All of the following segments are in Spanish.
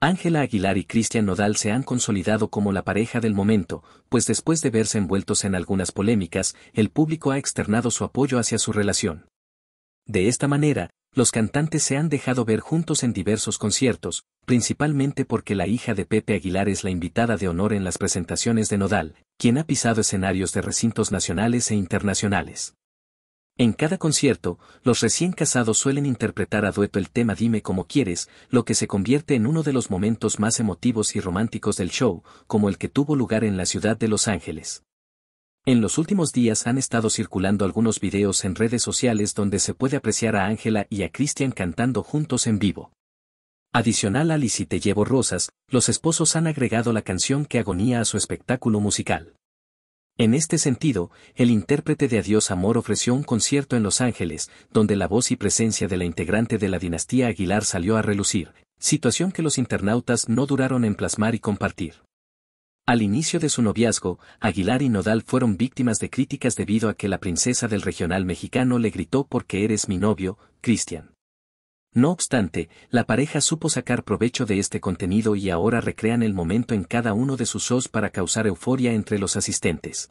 Ángela Aguilar y Cristian Nodal se han consolidado como la pareja del momento, pues después de verse envueltos en algunas polémicas, el público ha externado su apoyo hacia su relación. De esta manera, los cantantes se han dejado ver juntos en diversos conciertos, principalmente porque la hija de Pepe Aguilar es la invitada de honor en las presentaciones de Nodal, quien ha pisado escenarios de recintos nacionales e internacionales. En cada concierto, los recién casados suelen interpretar a dueto el tema Dime como quieres, lo que se convierte en uno de los momentos más emotivos y románticos del show, como el que tuvo lugar en la ciudad de Los Ángeles. En los últimos días han estado circulando algunos videos en redes sociales donde se puede apreciar a Ángela y a Christian cantando juntos en vivo. Adicional a Si te llevo rosas, los esposos han agregado la canción que agonía a su espectáculo musical. En este sentido, el intérprete de Adiós Amor ofreció un concierto en Los Ángeles, donde la voz y presencia de la integrante de la dinastía Aguilar salió a relucir, situación que los internautas no duraron en plasmar y compartir. Al inicio de su noviazgo, Aguilar y Nodal fueron víctimas de críticas debido a que la princesa del regional mexicano le gritó porque eres mi novio, Cristian. No obstante, la pareja supo sacar provecho de este contenido y ahora recrean el momento en cada uno de sus shows para causar euforia entre los asistentes.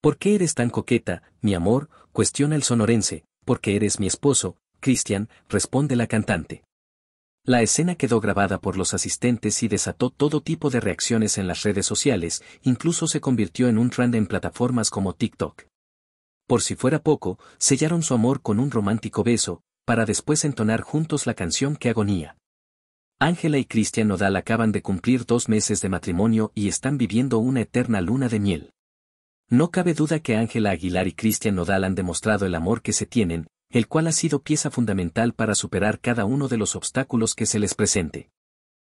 ¿Por qué eres tan coqueta, mi amor? cuestiona el sonorense, porque eres mi esposo, Cristian, responde la cantante. La escena quedó grabada por los asistentes y desató todo tipo de reacciones en las redes sociales, incluso se convirtió en un trend en plataformas como TikTok. Por si fuera poco, sellaron su amor con un romántico beso, para después entonar juntos la canción que agonía. Ángela y Cristian Nodal acaban de cumplir dos meses de matrimonio y están viviendo una eterna luna de miel. No cabe duda que Ángela Aguilar y Cristian Nodal han demostrado el amor que se tienen, el cual ha sido pieza fundamental para superar cada uno de los obstáculos que se les presente.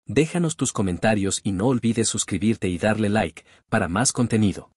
Déjanos tus comentarios y no olvides suscribirte y darle like, para más contenido.